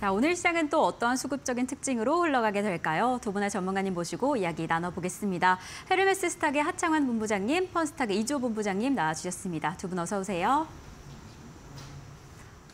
자, 오늘 시장은 또 어떠한 수급적인 특징으로 흘러가게 될까요? 두 분의 전문가님 모시고 이야기 나눠보겠습니다. 헤르메스 스탁의 하창환 본부장님, 펀스탁의 이조 본부장님 나와주셨습니다. 두 분 어서 오세요.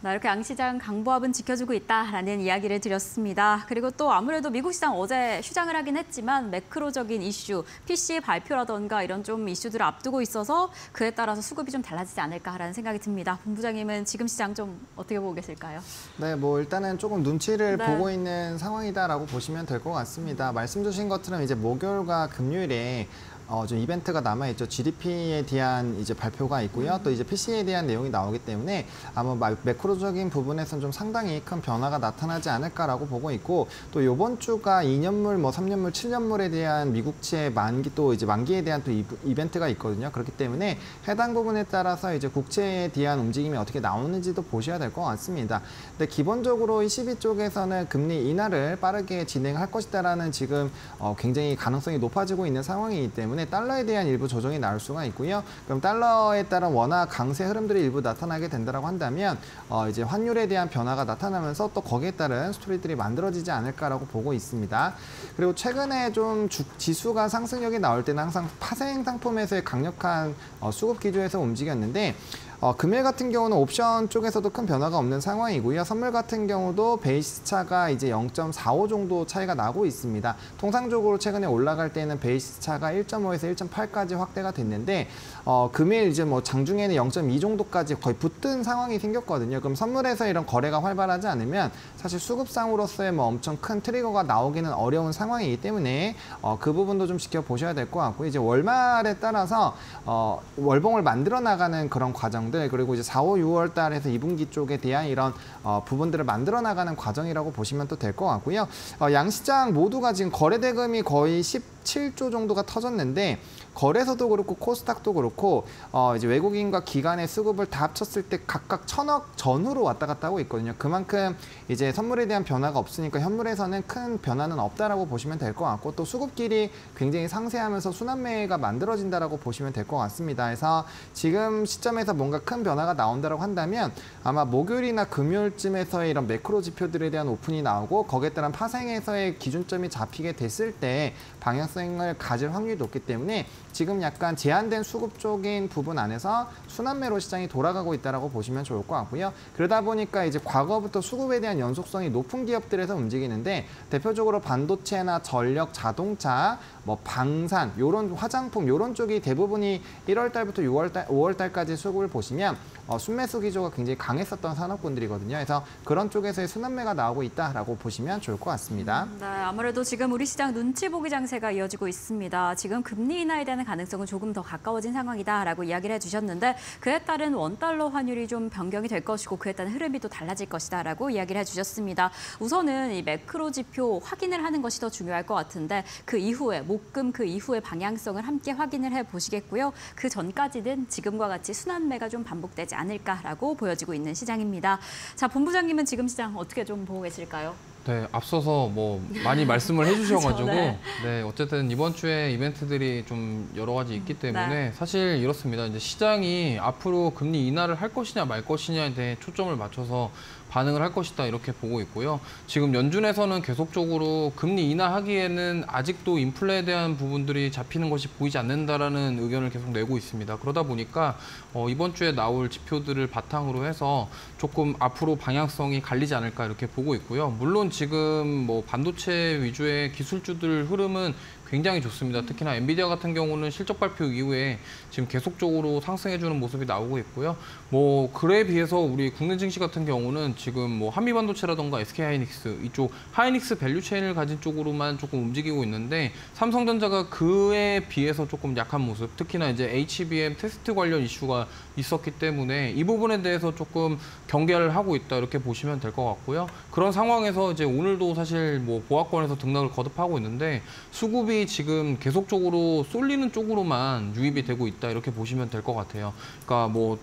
나 이렇게 양 시장 강보합은 지켜주고 있다라는 이야기를 드렸습니다. 그리고 또 아무래도 미국 시장 어제 휴장을 하긴 했지만 매크로적인 이슈, PC 발표라던가 이런 좀 이슈들을 앞두고 있어서 그에 따라서 수급이 좀 달라지지 않을까라는 생각이 듭니다. 본부장님은 지금 시장 좀 어떻게 보고 계실까요? 네, 뭐 일단은 조금 눈치를 네. 보고 있는 상황이다라고 보시면 될 것 같습니다. 말씀 주신 것처럼 이제 목요일과 금요일에 어, 좀 이벤트가 남아있죠. GDP에 대한 이제 발표가 있고요. 또 이제 PC에 대한 내용이 나오기 때문에 아마 마- 매크로적인 부분에서는 좀 상당히 큰 변화가 나타나지 않을까라고 보고 있고 또 이번 주가 2년물, 뭐 3년물, 7년물에 대한 미국채 만기 또 이제 만기에 대한 또 이벤트가 있거든요. 그렇기 때문에 해당 부분에 따라서 이제 국채에 대한 움직임이 어떻게 나오는지도 보셔야 될 것 같습니다. 근데 기본적으로 ECB 쪽에서는 금리 인하를 빠르게 진행할 것이다라는 지금 어, 굉장히 가능성이 높아지고 있는 상황이기 때문에 달러에 대한 일부 조정이 나올 수가 있고요. 그럼 달러에 따른 원화 강세 흐름들이 일부 나타나게 된다라고 한다면 어, 이제 환율에 대한 변화가 나타나면서 또 거기에 따른 스토리들이 만들어지지 않을까라고 보고 있습니다. 그리고 최근에 좀 주- 지수가 상승력이 나올 때는 항상 파생 상품에서의 강력한 어, 수급 기조에서 움직였는데 어, 금일 같은 경우는 옵션 쪽에서도 큰 변화가 없는 상황이고요. 선물 같은 경우도 베이스 차가 이제 0.45 정도 차이가 나고 있습니다. 통상적으로 최근에 올라갈 때는 베이스 차가 1.5에서 1.8까지 확대가 됐는데 어, 금일 이제 뭐 장중에는 0.2 정도까지 거의 붙은 상황이 생겼거든요. 그럼 선물에서 이런 거래가 활발하지 않으면 사실 수급상으로서의 뭐 엄청 큰 트리거가 나오기는 어려운 상황이기 때문에 어, 그 부분도 좀 지켜보셔야 될 것 같고 이제 월말에 따라서 어, 월봉을 만들어 나가는 그런 과정들 그리고 이제 4, 5, 6월 달에서 2분기 쪽에 대한 이런 어, 부분들을 만들어 나가는 과정이라고 보시면 또 될 것 같고요. 어, 양시장 모두가 지금 거래 대금이 거의 17조 정도가 터졌는데 거래소도 그렇고 코스닥도 그렇고 어, 이제 외국인과 기관의 수급을 다 합쳤을 때 각각 천억 전후로 왔다 갔다 하고 있거든요. 그만큼 이제 선물에 대한 변화가 없으니까 현물에서는 큰 변화는 없다라고 보시면 될 것 같고 또 수급길이 굉장히 상세하면서 순환매가 만들어진다라고 보시면 될 것 같습니다. 그래서 지금 시점에서 뭔가 큰 변화가 나온다라고 한다면 아마 목요일이나 금요일쯤에서의 이런 매크로 지표들에 대한 오픈이 나오고 거기에 따른 파생에서의 기준점이 잡히게 됐을 때 방향성을 가질 확률이 높기 때문에 지금 약간 제한된 수급 쪽인 부분 안에서 순환매로 시장이 돌아가고 있다라고 보시면 좋을 것 같고요. 그러다 보니까 이제 과거부터 수급에 대한 연속성이 높은 기업들에서 움직이는데 대표적으로 반도체나 전력, 자동차, 뭐 방산, 요런 화장품 요런 쪽이 대부분이 1월 달부터 6월 달, 5월 달까지 수급을 보시면 어, 순매수 기조가 굉장히 강했었던 산업군들이거든요. 그래서 그런 쪽에서의 순환매가 나오고 있다라고 보시면 좋을 것 같습니다. 네, 아무래도 지금 우리 시장 눈치 보기 장세가 이어지고 있습니다. 지금 금리 인하에 대한 가능성은 조금 더 가까워진 상황이다라고 이야기를 해주셨는데 그에 따른 원달러 환율이 좀 변경이 될 것이고 그에 따른 흐름이 또 달라질 것이다라고 이야기를 해주셨습니다. 우선은 이 매크로 지표 확인을 하는 것이 더 중요할 것 같은데 그 이후에 목금 그 이후의 방향성을 함께 확인을 해 보시겠고요. 그 전까지는 지금과 같이 순환매가 좀 반복되지 않을까라고 보여지고 있는 시장입니다. 자, 본부장님은 지금 시장 어떻게 좀 보고 계실까요? 네, 앞서서 뭐 많이 말씀을 해주셔가지고 그렇죠, 네. 네. 어쨌든 이번 주에 이벤트들이 좀 여러 가지 있기 때문에 네. 사실 이렇습니다. 이제 시장이 앞으로 금리 인하를 할 것이냐 말 것이냐에 대해 초점을 맞춰서 반응을 할 것이다 이렇게 보고 있고요. 지금 연준에서는 계속적으로 금리 인하하기에는 아직도 인플레에 대한 부분들이 잡히는 것이 보이지 않는다라는 의견을 계속 내고 있습니다. 그러다 보니까 어, 이번 주에 나올 지표들을 바탕으로 해서 조금 앞으로 방향성이 갈리지 않을까 이렇게 보고 있고요. 물론 지금 뭐 반도체 위주의 기술주들 흐름은 굉장히 좋습니다. 특히나 엔비디아 같은 경우는 실적 발표 이후에 지금 계속적으로 상승해주는 모습이 나오고 있고요. 뭐 그에 비해서 우리 국내 증시 같은 경우는 지금 뭐 한미반도체라던가 SK하이닉스 이쪽 하이닉스 밸류체인을 가진 쪽으로만 조금 움직이고 있는데 삼성전자가 그에 비해서 조금 약한 모습. 특히나 이제 HBM 테스트 관련 이슈가 있었기 때문에 이 부분에 대해서 조금 경계를 하고 있다 이렇게 보시면 될 것 같고요. 그런 상황에서 이제 오늘도 사실 뭐 보합권에서 등락을 거듭하고 있는데 수급이 지금 계속적으로 쏠리는 쪽으로만 유입이 되고 있다 이렇게 보시면 될 것 같아요. 그러니까 뭐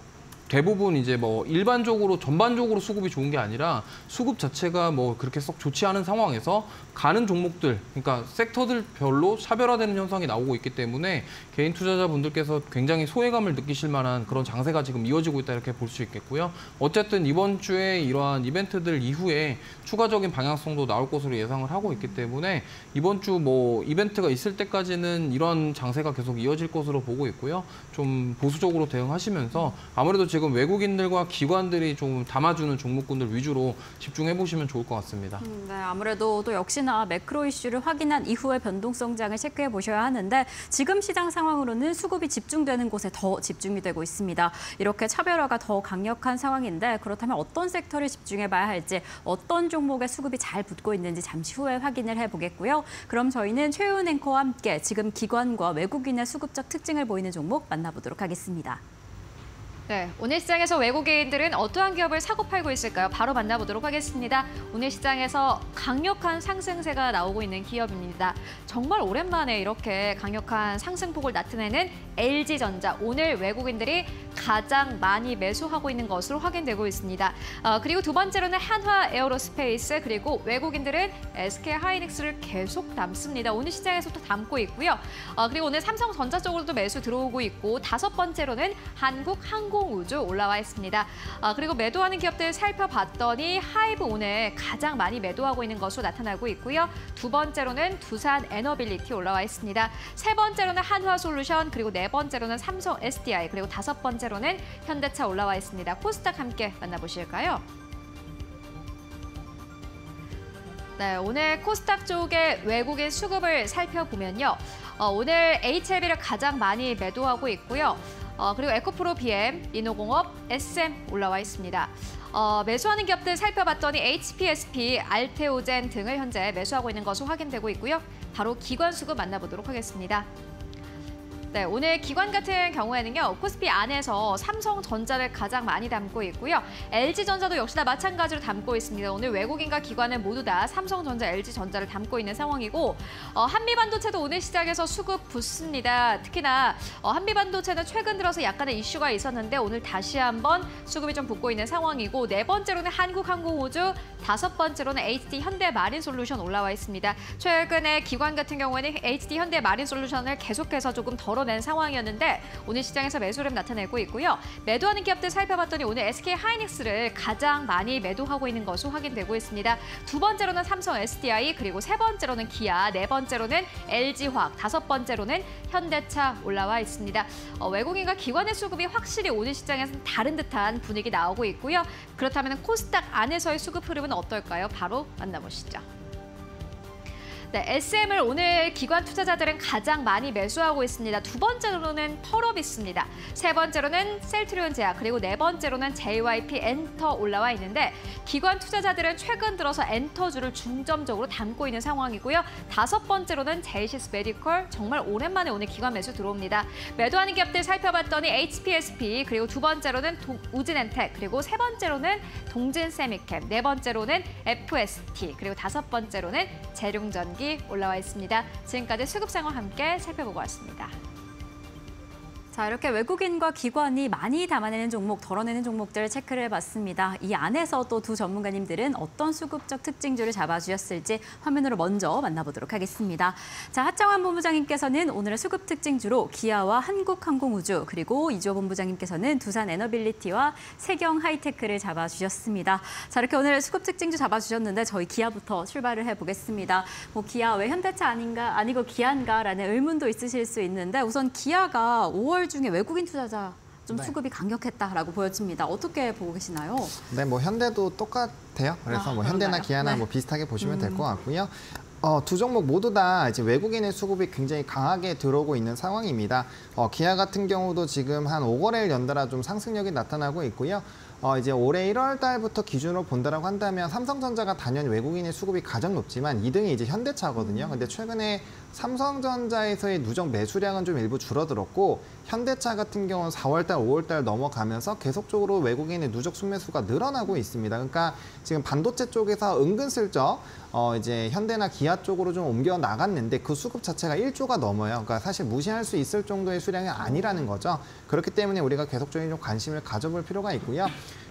대부분 이제 뭐 일반적으로 전반적으로 수급이 좋은 게 아니라 수급 자체가 뭐 그렇게 썩 좋지 않은 상황에서 가는 종목들, 그러니까 섹터들별로 차별화되는 현상이 나오고 있기 때문에 개인 투자자분들께서 굉장히 소외감을 느끼실 만한 그런 장세가 지금 이어지고 있다 이렇게 볼 수 있겠고요. 어쨌든 이번 주에 이러한 이벤트들 이후에 추가적인 방향성도 나올 것으로 예상을 하고 있기 때문에 이번 주 뭐 이벤트가 있을 때까지는 이런 장세가 계속 이어질 것으로 보고 있고요. 좀 보수적으로 대응하시면서 아무래도 지금 외국인들과 기관들이 좀 담아주는 종목군들 위주로 집중해 보시면 좋을 것 같습니다. 음, 네, 아무래도 또 역시나 매크로 이슈를 확인한 이후의 변동성장을 체크해 보셔야 하는데 지금 시장 상황으로는 수급이 집중되는 곳에 더 집중이 되고 있습니다. 이렇게 차별화가 더 강력한 상황인데 그렇다면 어떤 섹터를 집중해 봐야 할지 어떤 종목에 수급이 잘 붙고 있는지 잠시 후에 확인을 해보겠고요. 그럼 저희는 최윤 앵커와 함께 지금 기관과 외국인의 수급적 특징을 보이는 종목 만나보도록 하겠습니다. 네, 오늘 시장에서 외국인들은 어떠한 기업을 사고 팔고 있을까요? 바로 만나보도록 하겠습니다. 오늘 시장에서 강력한 상승세가 나오고 있는 기업입니다. 정말 오랜만에 이렇게 강력한 상승폭을 나타내는 LG전자. 오늘 외국인들이 가장 많이 매수하고 있는 것으로 확인되고 있습니다. 어, 그리고 두 번째로는 한화 에어로스페이스 그리고 외국인들은 SK 하이닉스를 계속 담습니다. 오늘 시장에서 또 담고 있고요. 어, 그리고 오늘 삼성전자 쪽으로도 매수 들어오고 있고 다섯 번째로는 한국 항공 우주 올라와 있습니다. 어, 그리고 매도하는 기업들 살펴봤더니 하이브 오늘 가장 많이 매도하고 있는 것으로 나타나고 있고요. 두 번째로는 두산 에너빌리티 올라와 있습니다. 세 번째로는 한화솔루션 그리고 네 번째로는 삼성 SDI 그리고 다섯 번째로는 현대차 올라와 있습니다. 코스닥 함께 만나보실까요? 네, 오늘 코스닥 쪽의 외국인 수급을 살펴보면요. 어, 오늘 HLB를 가장 많이 매도하고 있고요. 어, 그리고 에코프로 BM, 인호공업, SM 올라와 있습니다. 어, 매수하는 기업들 살펴봤더니 HPSP, 알테오젠 등을 현재 매수하고 있는 것으로 확인되고 있고요. 바로 기관 수급 만나보도록 하겠습니다. 네, 오늘 기관 같은 경우에는요, 코스피 안에서 삼성전자를 가장 많이 담고 있고요. LG전자도 역시나 마찬가지로 담고 있습니다. 오늘 외국인과 기관은 모두 다 삼성전자, LG전자를 담고 있는 상황이고, 어, 한미반도체도 오늘 시작에서 수급 붙습니다. 특히나 어, 한미반도체는 최근 들어서 약간의 이슈가 있었는데 오늘 다시 한번 수급이 좀 붙고 있는 상황이고, 네 번째로는 한국항공우주, 다섯 번째로는 HD 현대마린솔루션 올라와 있습니다. 최근에 기관 같은 경우에는 HD 현대마린솔루션을 계속해서 조금 덜어 낸 상황이었는데 오늘 시장에서 매수를 나타내고 있고요. 매도하는 기업들 살펴봤더니 오늘 SK 하이닉스를 가장 많이 매도하고 있는 것으로 확인되고 있습니다. 두 번째로는 삼성 SDI 그리고 세 번째로는 기아, 네 번째로는 LG화학, 다섯 번째로는 현대차 올라와 있습니다. 어, 외국인과 기관의 수급이 확실히 오늘 시장에서는 다른 듯한 분위기 나오고 있고요. 그렇다면 코스닥 안에서의 수급 흐름은 어떨까요? 바로 만나보시죠. 네, SM을 오늘 기관 투자자들은 가장 많이 매수하고 있습니다. 두 번째로는 펄업있습니다. 세 번째로는 셀트리온 제약, 그리고 네 번째로는 JYP 엔터 올라와 있는데 기관 투자자들은 최근 들어서 엔터주를 중점적으로 담고 있는 상황이고요. 다섯 번째로는 제이시스 메디컬, 정말 오랜만에 오늘 기관 매수 들어옵니다. 매도하는 기업들 살펴봤더니 HPSP, 그리고 두 번째로는 도- 우진엔텍, 그리고 세 번째로는 동진쎄미켐, 네 번째로는 FST, 그리고 다섯 번째로는 제룡전기 올라와 있습니다. 지금까지 수급 상황 함께 살펴보고 왔습니다. 자, 이렇게 외국인과 기관이 많이 담아내는 종목, 덜어내는 종목들 체크를 해봤습니다. 이 안에서 또 두 전문가님들은 어떤 수급적 특징주를 잡아주셨을지 화면으로 먼저 만나보도록 하겠습니다. 자, 하정환 본부장님께서는 오늘의 수급 특징주로 기아와 한국항공우주, 그리고 이주호 본부장님께서는 두산 에너빌리티와 세경 하이테크를 잡아주셨습니다. 자, 이렇게 오늘 수급 특징주 잡아주셨는데 저희 기아부터 출발을 해보겠습니다. 뭐 기아 왜 현대차 아닌가, 아니고 기아인가라는 의문도 있으실 수 있는데 우선 기아가 5월 중에 외국인 투자자 좀 네. 수급이 강력했다라고 보여집니다. 어떻게 보고 계시나요? 네, 뭐 현대도 똑같아요. 그래서 아, 뭐 현대나 그런가요? 기아나 네. 뭐 비슷하게 보시면 될것 같고요. 어, 두 종목 모두 다 이제 외국인의 수급이 굉장히 강하게 들어오고 있는 상황입니다. 어, 기아 같은 경우도 지금 한 5거래일 연달아 좀 상승력이 나타나고 있고요. 어, 이제 올해 1월 달부터 기준으로 본다라고 한다면 삼성전자가 단연 외국인의 수급이 가장 높지만 2등이 이제 현대차거든요. 근데 최근에 삼성전자에서의 누적 매수량은 좀 일부 줄어들었고 현대차 같은 경우는 4월 달, 5월 달 넘어가면서 계속적으로 외국인의 누적 순매수가 늘어나고 있습니다. 그러니까 지금 반도체 쪽에서 은근슬쩍 어 이제 현대나 기아 쪽으로 좀 옮겨 나갔는데 그 수급 자체가 1조가 넘어요. 그러니까 사실 무시할 수 있을 정도의 수량이 아니라는 거죠. 그렇기 때문에 우리가 계속적인 좀 관심을 가져볼 필요가 있고요.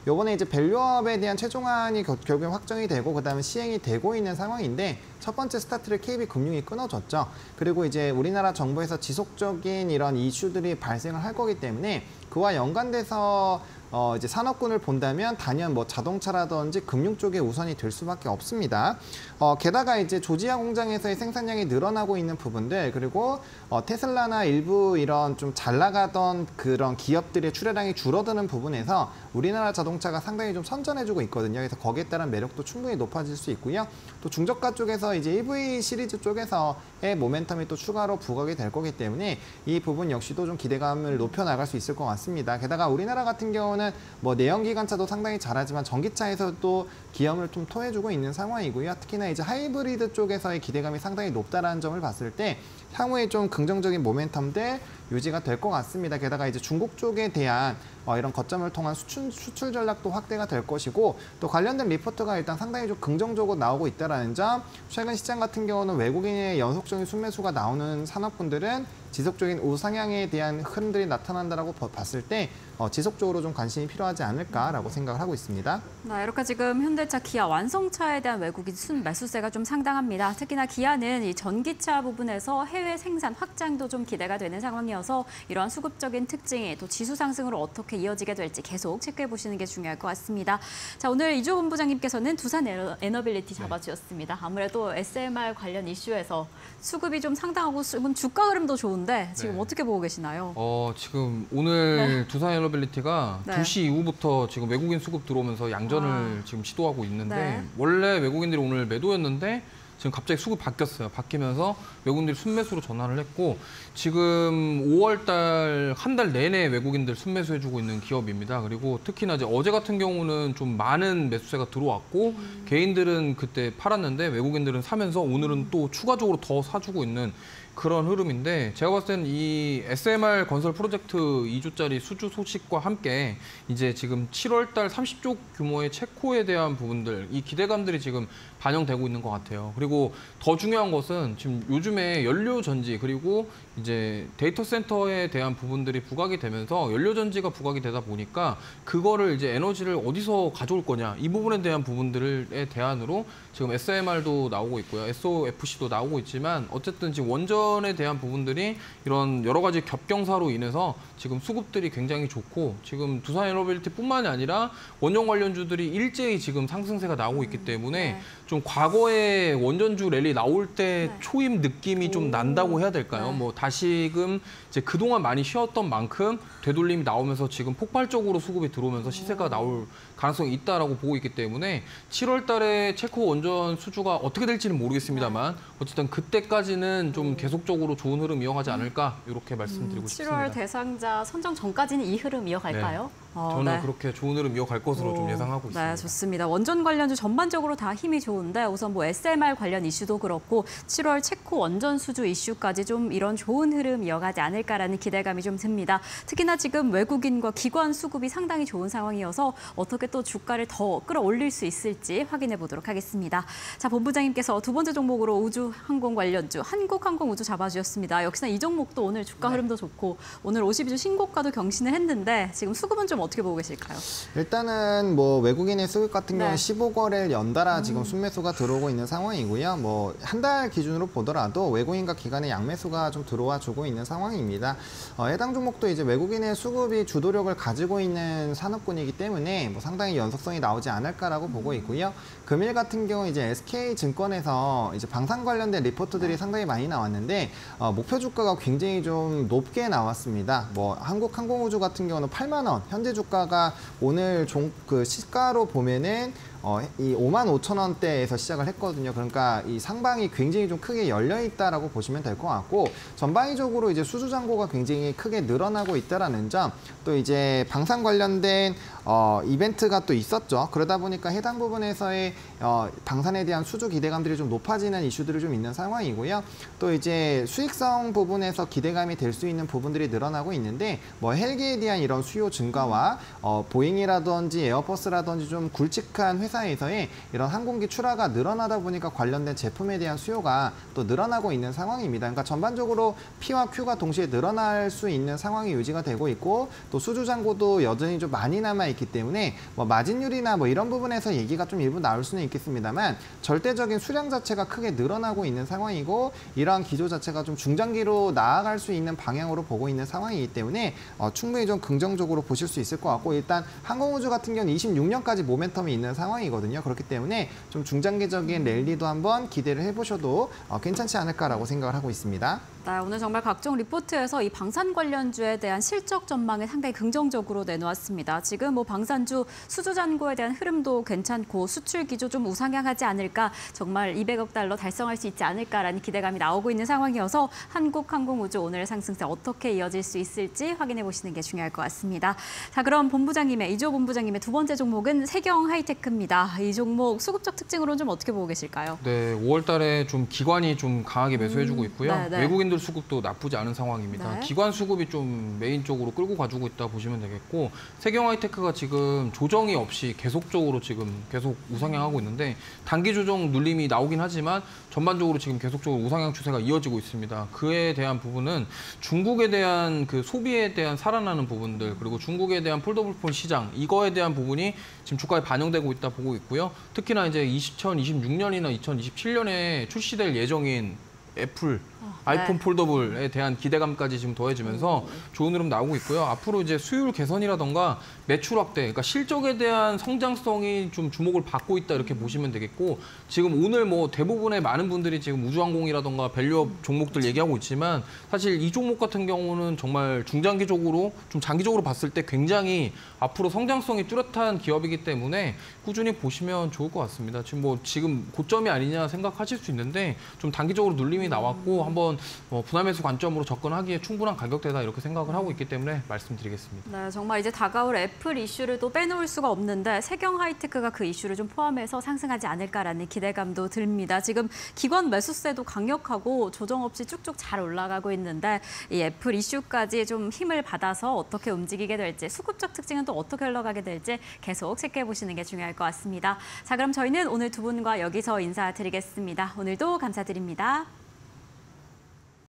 요번에 이제 밸류업에 대한 최종안이 겨- 결국에 확정이 되고 그다음에 시행이 되고 있는 상황인데 첫 번째 스타트를 KB 금융이 끊어줬죠. 그리고 이제 우리나라 정부에서 지속적인 이런 이슈들이 발생을 할 거기 때문에 그와 연관돼서 어 이제 산업군을 본다면 단연 뭐 자동차라든지 금융 쪽에 우선이 될 수밖에 없습니다. 어 게다가 이제 조지아 공장에서의 생산량이 늘어나고 있는 부분들 그리고 어 테슬라나 일부 이런 좀 잘 나가던 그런 기업들의 출하량이 줄어드는 부분에서 우리나라 자동차가 상당히 좀 선전해주고 있거든요. 그래서 거기에 따른 매력도 충분히 높아질 수 있고요. 또 중저가 쪽에서 이제 EV 시리즈 쪽에서의 모멘텀이 또 추가로 부각이 될 거기 때문에 이 부분 역시도 좀 기대감을 높여 나갈 수 있을 것 같습니다. 게다가 우리나라 같은 경우는 뭐 내연기관차도 상당히 잘하지만 전기차에서도 기염을 좀 토해주고 있는 상황이고요. 특히나 이제 하이브리드 쪽에서의 기대감이 상당히 높다라는 점을 봤을 때 향후에 좀 긍정적인 모멘텀들 유지가 될 것 같습니다. 게다가 이제 중국 쪽에 대한 어, 이런 거점을 통한 수출, 수출 전략도 확대가 될 것이고 또 관련된 리포트가 일단 상당히 좀 긍정적으로 나오고 있다라는 점 최근 시장 같은 경우는 외국인의 연속적인 순매수가 나오는 산업군들은 지속적인 우상향에 대한 흐름들이 나타난다라고 버- 봤을 때 어, 지속적으로 좀 관심이 필요하지 않을까라고 생각을 하고 있습니다. 네, 이렇게 지금 현대차, 기아 완성차에 대한 외국인 순 매수세가 좀 상당합니다. 특히나 기아는 이 전기차 부분에서 해외 생산 확장도 좀 기대가 되는 상황이어서 이러한 수급적인 특징이 또 지수 상승으로 어떻게 이어지게 될지 계속 체크해 보시는 게 중요할 것 같습니다. 자, 오늘 이조 본부장님께서는 두산 에너, 에너빌리티 잡아주셨습니다. 아무래도 SMR 관련 이슈에서 수급이 좀 상당하고 지금 주가 흐름도 좋은데 지금 네. 어떻게 보고 계시나요? 어, 지금 오늘 두산 에너빌리티가 네. 2시 이후부터 지금 외국인 수급 들어오면서 양전을 아. 지금 시도하고 있는데 네. 원래 외국인들이 오늘 매도였는데 지금 갑자기 수급 바뀌었어요. 바뀌면서 외국인들이 순매수로 전환을 했고 지금 5월 달 한 달 내내 외국인들 순매수 해주고 있는 기업입니다. 그리고 특히나 이제 어제 같은 경우는 좀 많은 매수세가 들어왔고 개인들은 그때 팔았는데 외국인들은 사면서 오늘은 또 추가적으로 더 사주고 있는 그런 흐름인데 제가 봤을 때는 이 SMR 건설 프로젝트 2주짜리 수주 소식과 함께 이제 지금 7월 달 30조 규모의 체코에 대한 부분들 이 기대감들이 지금 반영되고 있는 것 같아요. 그리고 더 중요한 것은 지금 요즘에 연료 전지 그리고 이제 데이터 센터에 대한 부분들이 부각이 되면서 연료 전지가 부각이 되다 보니까 그거를 이제 에너지를 어디서 가져올 거냐 이 부분에 대한 부분들에 대안으로 지금 SMR도 나오고 있고요. SOFC도 나오고 있지만 어쨌든 지금 원전 에 대한 부분들이 이런 여러 가지 겹경사로 인해서 지금 수급들이 굉장히 좋고 지금 두산 에너빌리티뿐만이 아니라 원전 관련주들이 일제히 지금 상승세가 나오고 있기 때문에 네. 좀 과거에 원전주 랠리 나올 때 네. 초임 느낌이 좀 난다고 해야 될까요? 네. 뭐 다시금 이제 그동안 많이 쉬었던 만큼 되돌림이 나오면서 지금 폭발적으로 수급이 들어오면서 시세가 나올 가능성이 있다라고 보고 있기 때문에 7월 달에 체코 원전 수주가 어떻게 될지는 모르겠습니다만 어쨌든 그때까지는 좀 계속 적으로 좋은 흐름 이어가지 않을까 이렇게 말씀드리고 7월 싶습니다. 대상자 선정 전까지는 이 흐름 이어갈까요? 어, 저는 네. 그렇게 좋은 흐름 이어갈 것으로 좀 오, 예상하고 있습니다. 네, 좋습니다. 원전 관련주 전반적으로 다 힘이 좋은데 우선 뭐 SMR 관련 이슈도 그렇고 7월 체코 원전 수주 이슈까지 좀 이런 좋은 흐름 이어가지 않을까라는 기대감이 좀 듭니다. 특히나 지금 외국인과 기관 수급이 상당히 좋은 상황이어서 어떻게 또 주가를 더 끌어올릴 수 있을지 확인해 보도록 하겠습니다. 자, 본부장님께서 두 번째 종목으로 우주 항공 관련주 한국항공우주 잡아주셨습니다. 역시나 이 종목도 오늘 주가 네. 흐름도 좋고 오늘 52주 신고가도 경신을 했는데 지금 수급은 좀 어떻게 보고 계실까요? 일단은 뭐 외국인의 수급 같은 경우는 네. 15거래일 연달아 지금 순매수가 들어오고 있는 상황이고요. 뭐 한 달 기준으로 보더라도 외국인과 기관의 양매수가 좀 들어와 주고 있는 상황입니다. 어, 해당 종목도 이제 외국인의 수급이 주도력을 가지고 있는 산업군이기 때문에 뭐 상당히 연속성이 나오지 않을까라고 보고 있고요. 금일 같은 경우 이제 SK 증권에서 이제 방산 관련된 리포트들이 상당히 많이 나왔는데 어, 목표 주가가 굉장히 좀 높게 나왔습니다. 뭐 한국 항공우주 같은 경우는 8만 원, 현재 주가가 오늘 종, 그 시가로 보면은 어, 이 5만 5천 원대에서 시작을 했거든요. 그러니까 이 상방이 굉장히 좀 크게 열려 있다라고 보시면 될 것 같고 전방위적으로 이제 수주 잔고가 굉장히 크게 늘어나고 있다라는 점, 또 이제 방산 관련된 어, 이벤트가 또 있었죠. 그러다 보니까 해당 부분에서의 어, 방산에 대한 수주 기대감들이 좀 높아지는 이슈들이 좀 있는 상황이고요. 또 이제 수익성 부분에서 기대감이 될 수 있는 부분들이 늘어나고 있는데 뭐 헬기에 대한 이런 수요 증가와 어, 보잉이라든지 에어버스라든지 좀 굵직한 회사 회사에서의 이런 항공기 출하가 늘어나다 보니까 관련된 제품에 대한 수요가 또 늘어나고 있는 상황입니다. 그러니까 전반적으로 P와 Q가 동시에 늘어날 수 있는 상황이 유지가 되고 있고 또 수주 잔고도 여전히 좀 많이 남아 있기 때문에 뭐 마진율이나 뭐 이런 부분에서 얘기가 좀 일부 나올 수는 있겠습니다만 절대적인 수량 자체가 크게 늘어나고 있는 상황이고 이러한 기조 자체가 좀 중장기로 나아갈 수 있는 방향으로 보고 있는 상황이기 때문에 어, 충분히 좀 긍정적으로 보실 수 있을 것 같고 일단 항공우주 같은 경우는 26년까지 모멘텀이 있는 상황이거든요. 그렇기 때문에 좀 중장기적인 랠리도 한번 기대를 해보셔도 어, 괜찮지 않을까라고 생각을 하고 있습니다. 네, 오늘 정말 각종 리포트에서 이 방산 관련주에 대한 실적 전망을 상당히 긍정적으로 내놓았습니다. 지금 뭐 방산주 수주 잔고에 대한 흐름도 괜찮고 수출 기조 좀 우상향하지 않을까 정말 200억 달러 달성할 수 있지 않을까라는 기대감이 나오고 있는 상황이어서 한국항공우주 오늘 상승세 어떻게 이어질 수 있을지 확인해 보시는 게 중요할 것 같습니다. 자, 그럼 본부장님의 이조 본부장님의 두 번째 종목은 세경 하이테크입니다. 이 종목 수급적 특징으로는 좀 어떻게 보고 계실까요? 네, 5월 달에 좀 기관이 좀 강하게 매수해주고 있고요. 네, 네. 외국인 들 수급도 나쁘지 않은 상황입니다. 네. 기관 수급이 좀 메인 쪽으로 끌고 가지고 있다 보시면 되겠고 세경 하이테크가 지금 조정이 없이 계속적으로 지금 계속 우상향하고 있는데 단기 조정 눌림이 나오긴 하지만 전반적으로 지금 계속적으로 우상향 추세가 이어지고 있습니다. 그에 대한 부분은 중국에 대한 그 소비에 대한 살아나는 부분들 그리고 중국에 대한 폴더블폰 시장 이거에 대한 부분이 지금 주가에 반영되고 있다 보고 있고요. 특히나 이제 2026년이나 2027년에 출시될 예정인 애플 아이폰 네. 폴더블에 대한 기대감까지 지금 더해지면서 좋은 흐름 나오고 있고요. 앞으로 이제 수율 개선이라던가 매출 확대, 그러니까 실적에 대한 성장성이 좀 주목을 받고 있다 이렇게 보시면 되겠고 지금 오늘 뭐 대부분의 많은 분들이 지금 우주항공이라던가 밸류업 종목들 얘기하고 있지만 사실 이 종목 같은 경우는 정말 중장기적으로 좀 장기적으로 봤을 때 굉장히 앞으로 성장성이 뚜렷한 기업이기 때문에 꾸준히 보시면 좋을 것 같습니다. 지금 뭐 지금 고점이 아니냐 생각하실 수 있는데 좀 단기적으로 눌 림이 나왔고 한번 뭐 분할 매수 관점으로 접근하기에 충분한 가격대다 이렇게 생각을 하고 있기 때문에 말씀드리겠습니다. 네, 정말 이제 다가올 애플 이슈를 또 빼놓을 수가 없는데 세경 하이테크가 그 이슈를 좀 포함해서 상승하지 않을까라는 기대감도 듭니다. 지금 기관 매수세도 강력하고 조정 없이 쭉쭉 잘 올라가고 있는데 이 애플 이슈까지 좀 힘을 받아서 어떻게 움직이게 될지 수급적 특징은 또 어떻게 흘러가게 될지 계속 체크해 보시는 게 중요할 것 같습니다. 자, 그럼 저희는 오늘 두 분과 여기서 인사드리겠습니다. 오늘도 감사드립니다.